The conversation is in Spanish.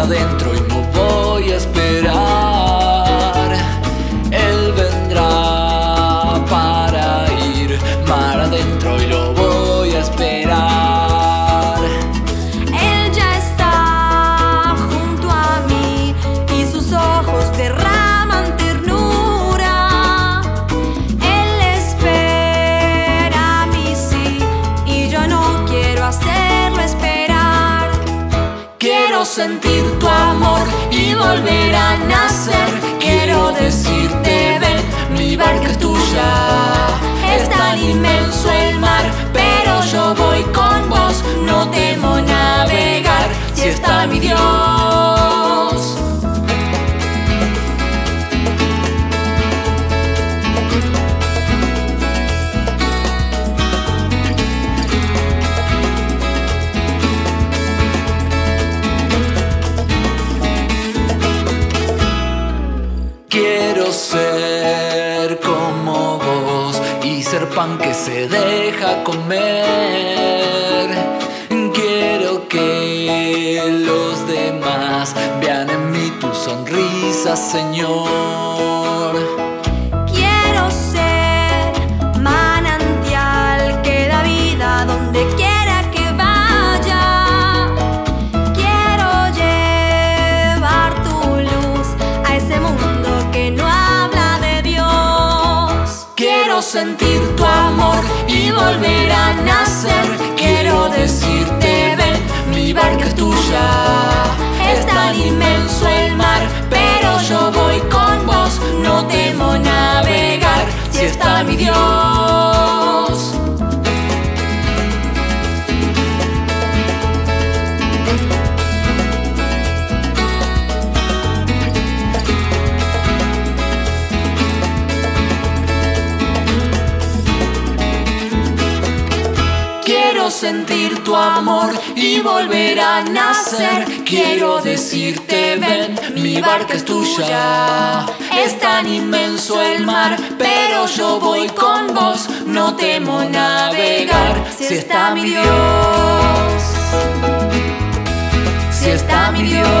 adentro y no voy a esperar. Él vendrá para ir mar adentro y lo voy a esperar. Él ya está junto a mí y sus ojos derraman ternura. Él espera mi sí y yo no quiero hacerlo esperar. Quiero sentir volver a nacer. Quiero decirte, ven, mi barca es tuya. Ser como vos y ser pan que se deja comer. Quiero que los demás vean en mí tu sonrisa, Señor. Sentir tu amor y volver a nacer. Quiero decirte, ven, mi barca es tuya. Es tan inmenso el mar, pero yo voy con vos. No temo navegar si está mi Dios. Sentir tu amor y volver a nacer. Quiero decirte, ven, mi barca es tuya. Es tan inmenso el mar, pero yo voy con vos. No temo navegar si está mi Dios. Si está mi Dios.